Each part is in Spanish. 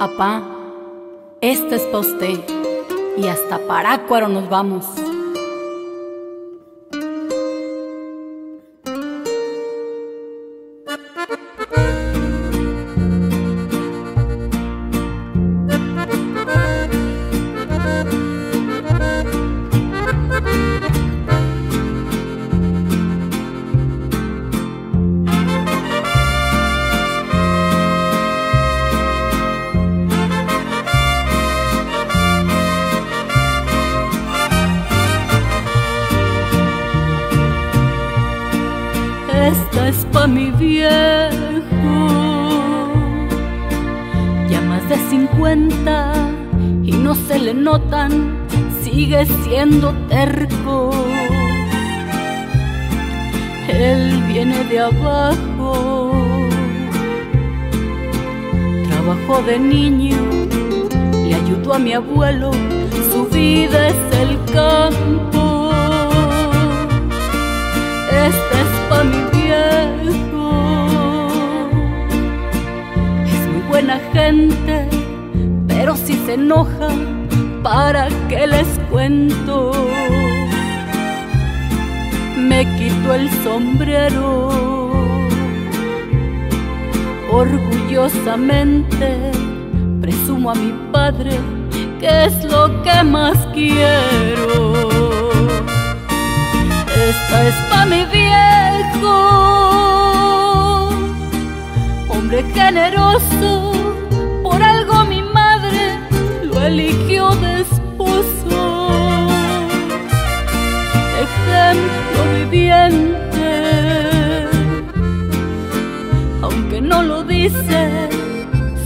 Apá, esta es pa' y hasta Parácuaro nos vamos. Esta es pa' mi viejo, ya más de 50 y no se le notan, sigue siendo terco. Él viene de abajo, trabajó de niño, le ayudó a mi abuelo, su vida es el campo. Este enoja, ¿para qué les cuento? Me quito el sombrero. Orgullosamente presumo a mi padre que es lo que más quiero. Esta es pa' mi viejo, hombre generoso, eligió de esposo. Ejemplo viviente, aunque no lo dice,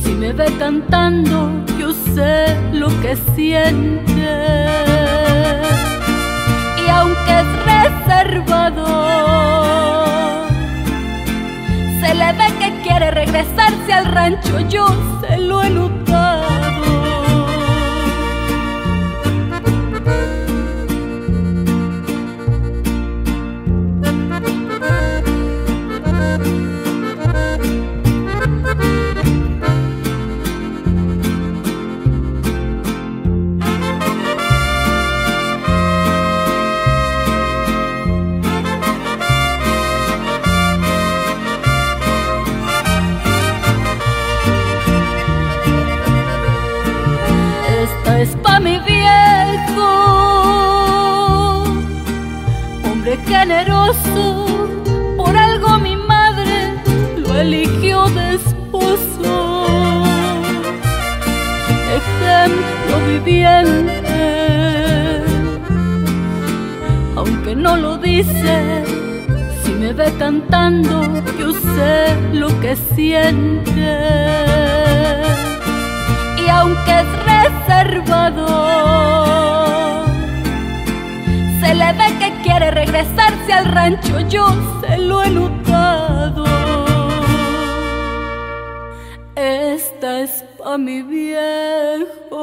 si me ve cantando, yo sé lo que siente y aunque es reservado, se le ve que quiere regresarse al rancho, yo se lo he notado. Esta es pa' mi viejo, hombre generoso, por algo mi madre lo eligió de esposo. Ejemplo viviente, aunque no lo dice, si me ve cantando, yo sé lo que siente y aunque es reservado, se le ve que quiere regresarse al rancho, yo se lo he notado. Esta es pa' mi viejo.